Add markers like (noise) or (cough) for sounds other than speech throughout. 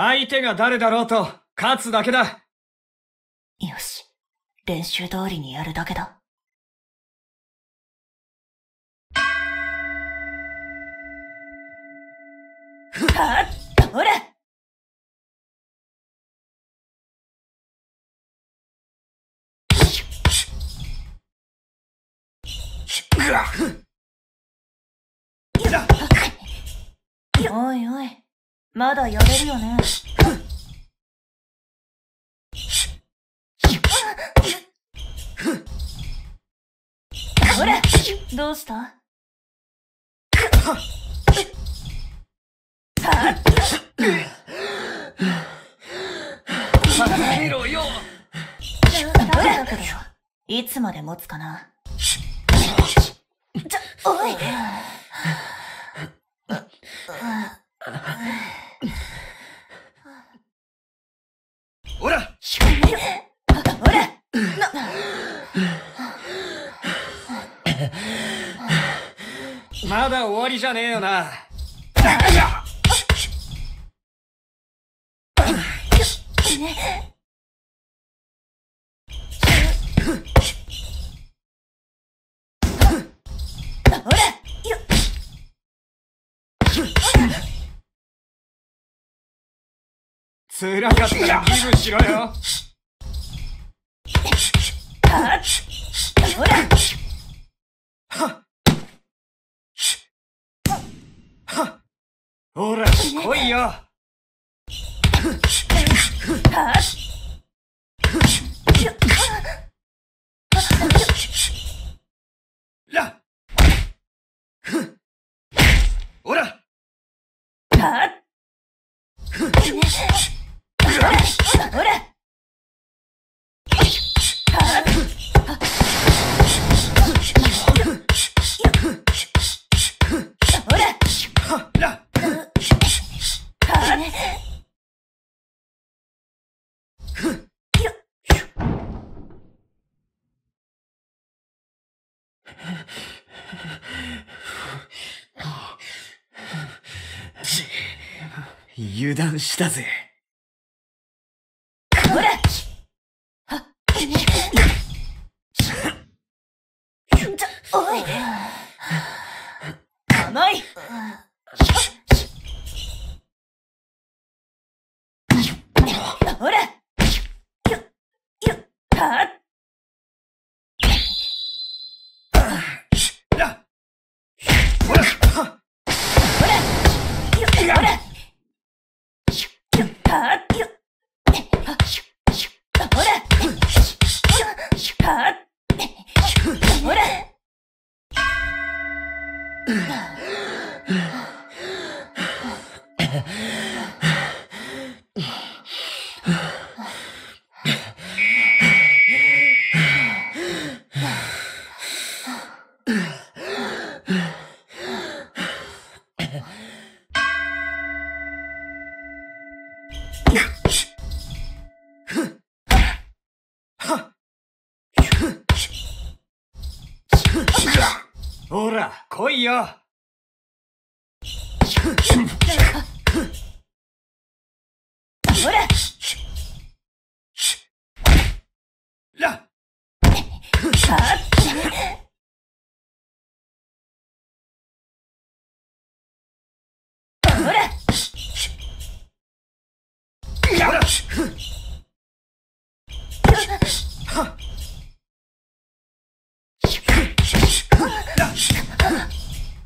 相手が誰だろうと、勝つだけだ。よし。練習通りにやるだけだ。はっまだやれるよね。ほらどうした？はめろよ。いつまで持つかな？ちょ、おいほらほらまだ終わりじゃねえよな。ほらかったらギブしろよ。ほらほら、来いよ。らほらほらほらら油断したぜ。ほらちょ、おい甘いほらよ、よ、はっほら、来いよ。ほらら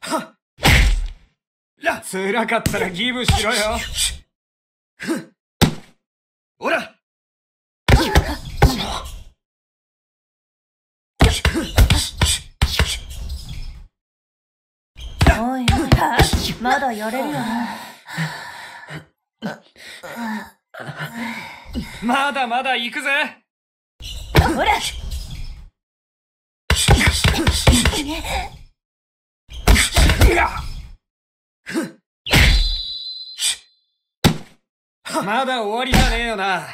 はっ辛かったらギブしろよ。ほらおいおい、まだやれるよな。まだまだ行くぜ。ほら (laughs) (laughs) まだ終わりじゃねえよな。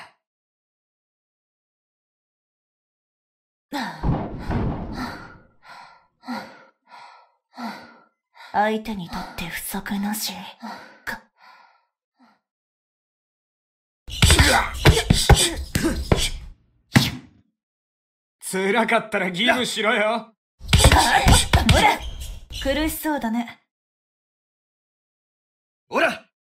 相手にとって不足なし。か辛かったらギブしろよ。(laughs) ほら苦しそうだね。ほら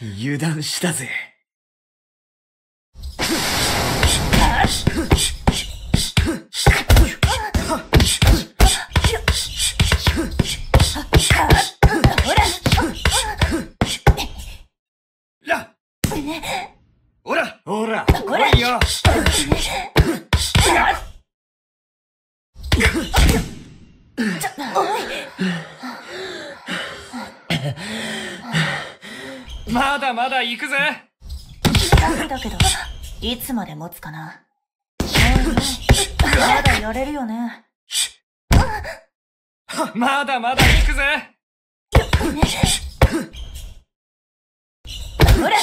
油断したぜ。まだまだ行くぜ。だけど、いつまで持つかな。まだやれるよね。まだまだ行くぜ。ほら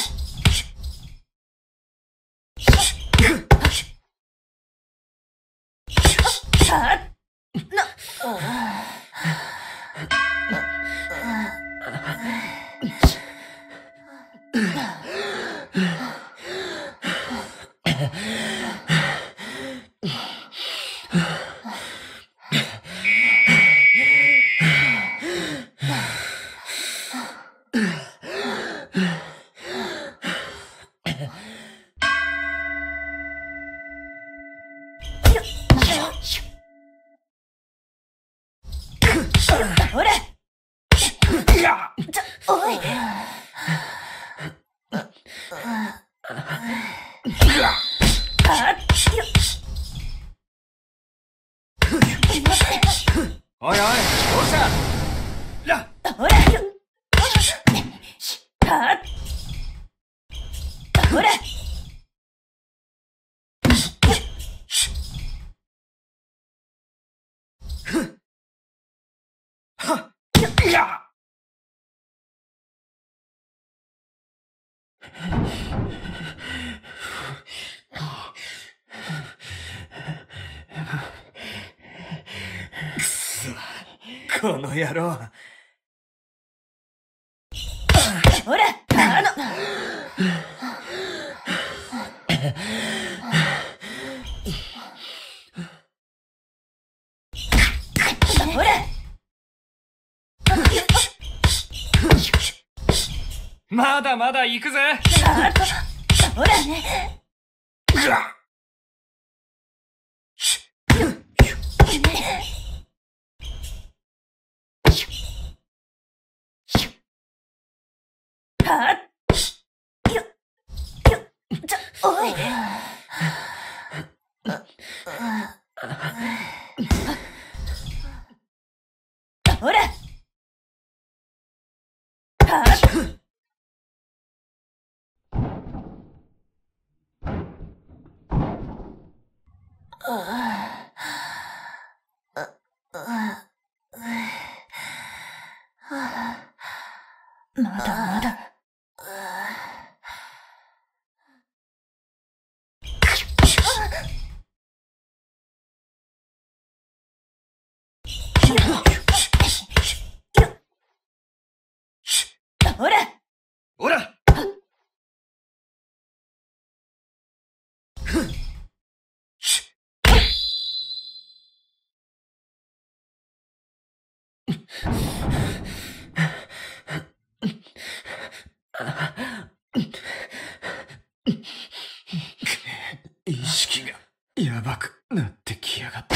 (laughs) この野郎。ほらあのほらまだまだ行くぜ。ほらねはっよよちょおいほらはっまだまだ。ほらほら意識がやばくなってきやがった。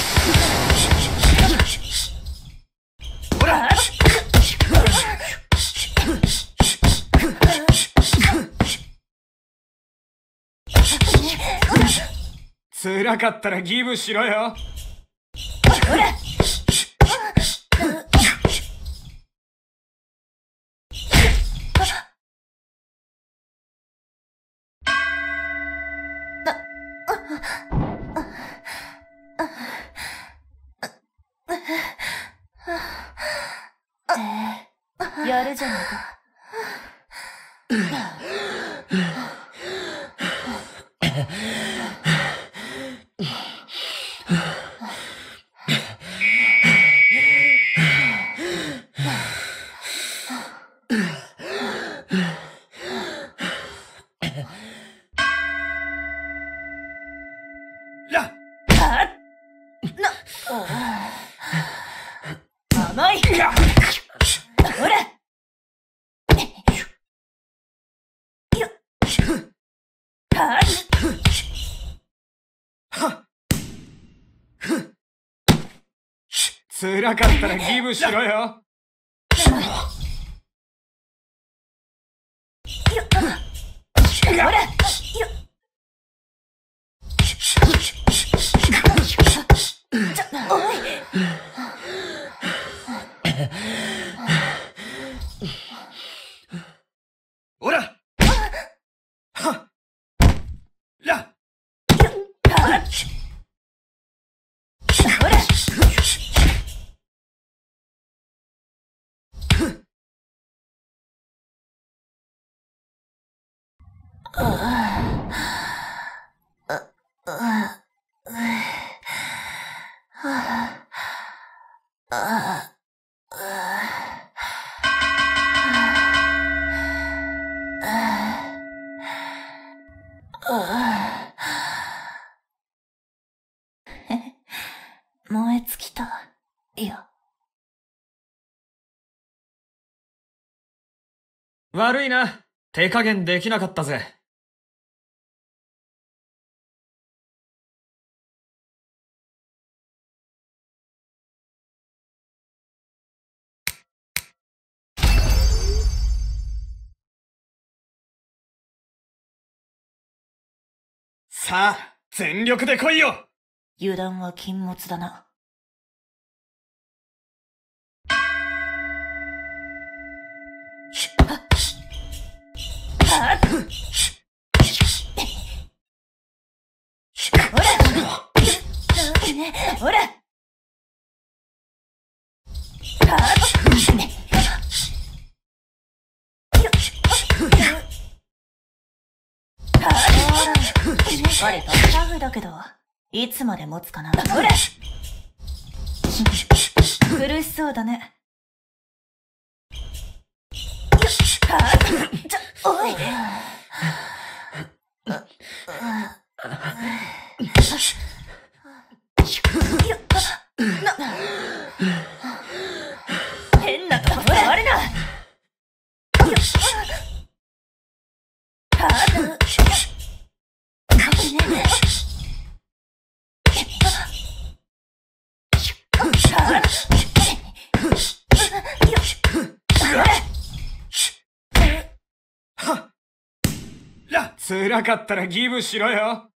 ほら辛かったらギブしろよ。やるじゃないか。ラ甘いほらは辛かったらギブしろよ。ほらおいオラはラほら燃え尽きた。いや、悪いな。手加減できなかったぜ。さあ、全力で来いよ油断は禁物だな。ほらほら彼と。タフだけど、いつまで持つかな。ほら苦しそうだね。ちょ、おい辛かったらギブしろよ。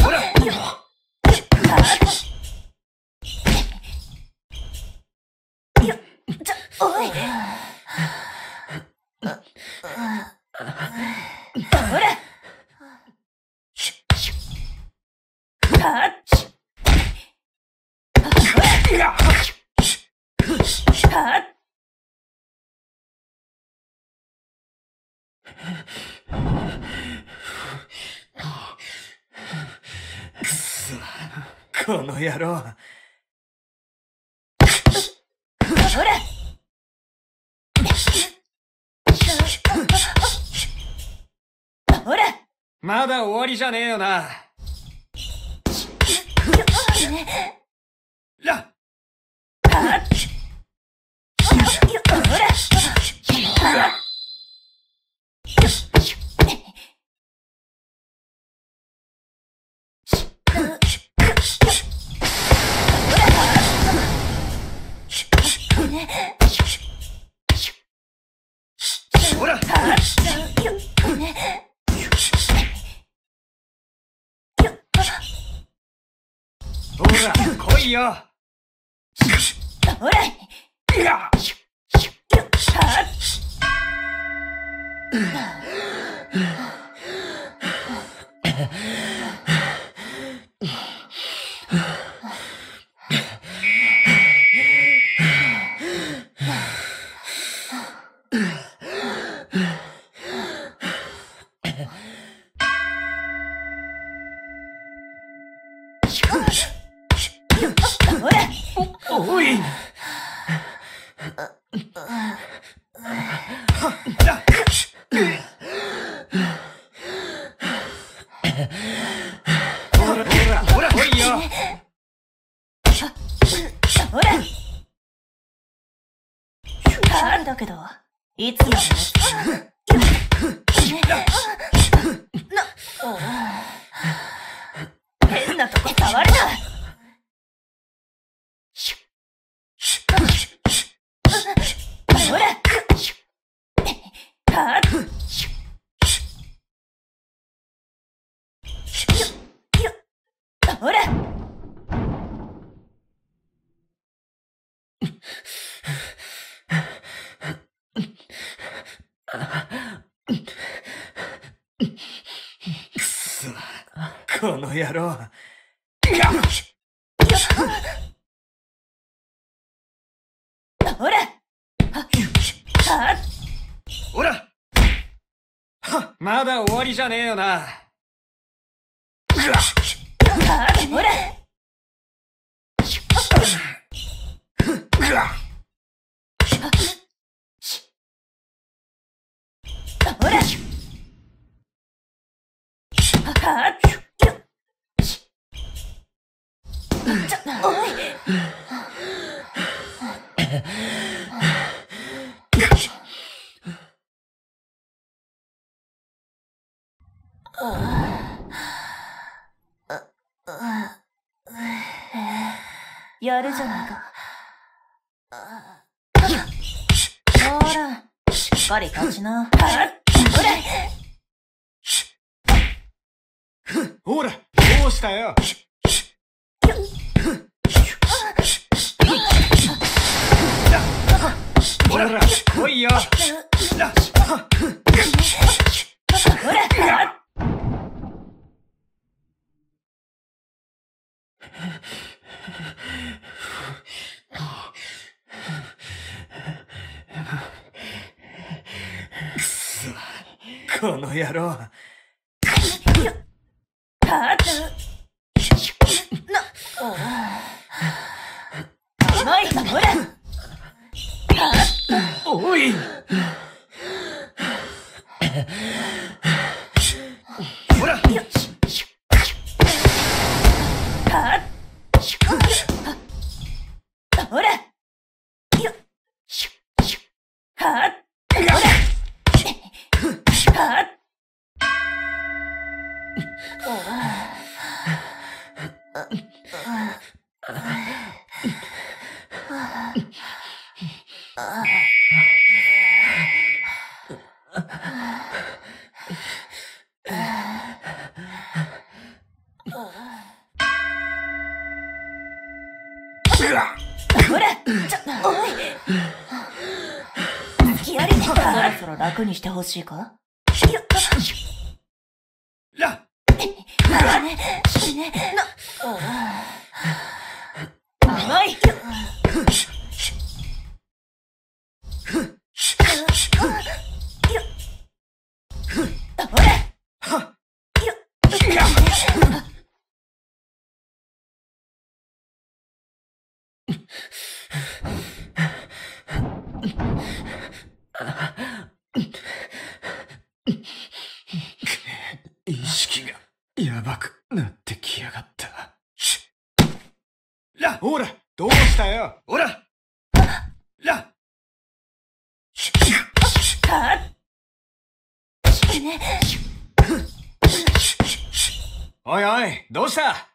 ほらほらちょ、おいくそ、この野郎。ほら。ほら。まだ終わりじゃねえよな。らほ来いよほらいやほらおいらほら、ほら、ほら、来いよほら勝負だけど、いつまでもつな、お変なとこ触るなほらはっほらくそ、野郎。ほらほらはまだ終わりじゃねえよな。ほらほらはっちょ、おいやるじゃないか。ほら、しっかり勝ちな。ほらほら、どうしたよ。ほら、来いよ。ほらこの野郎。な、お甘いほらおいほら欲しいか？よっらね、ね、な、甘い意識がやばくなってきやがった。ら、ほら、どうしたよほらら、あねおいおい、どうした？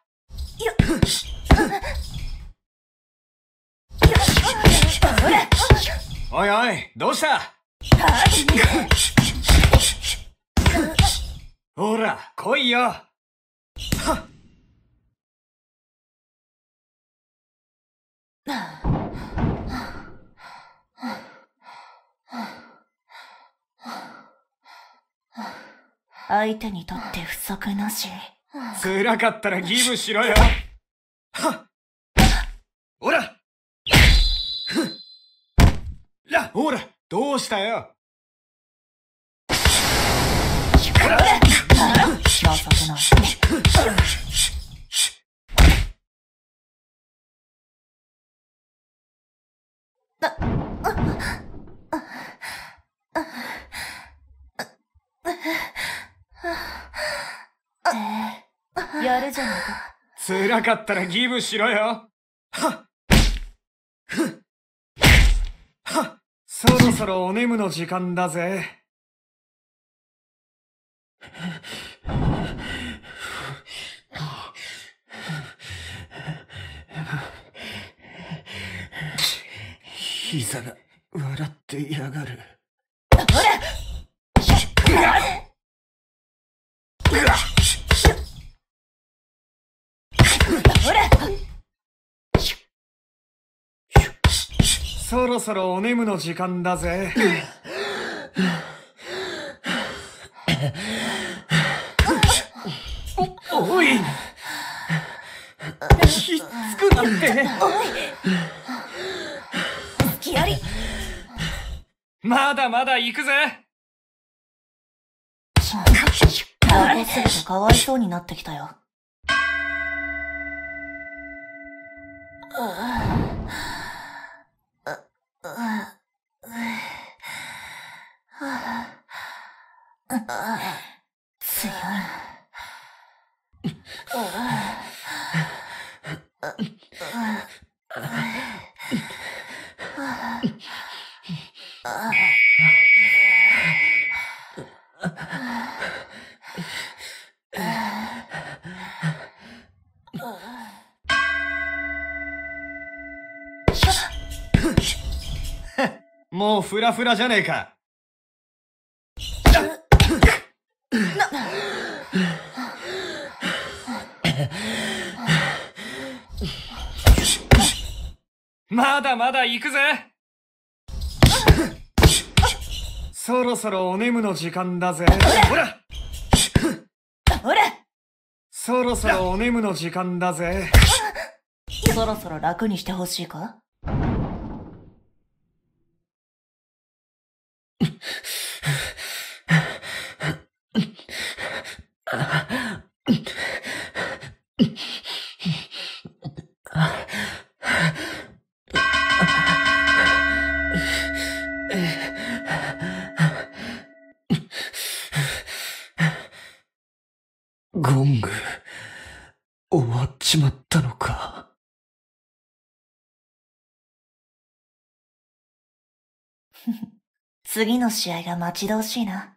おいおい、どうした？ほら、来いよ。はっ相手にとって不足なし。辛かったらギブしろよ。はっ。ほら。ふっ。ら、ほら、どうしたよ。情けない。やるじゃないか。辛かったらギブしろよはっふっはっそろそろお眠の時間だぜ。膝が笑ってやがる。ほらほらそろそろお眠の時間だぜ。おい。ひっつくなって。隙ありまだまだ行くぜ長すぎてかわい。そうになってきたよ。強い。もフラフラじゃねえか。まだまだ行くぜそろそろお眠の時間だぜ。ほらほらそろそろお眠の時間だぜ。そろそろ楽にしてほしいか？次の試合が待ち遠しいな。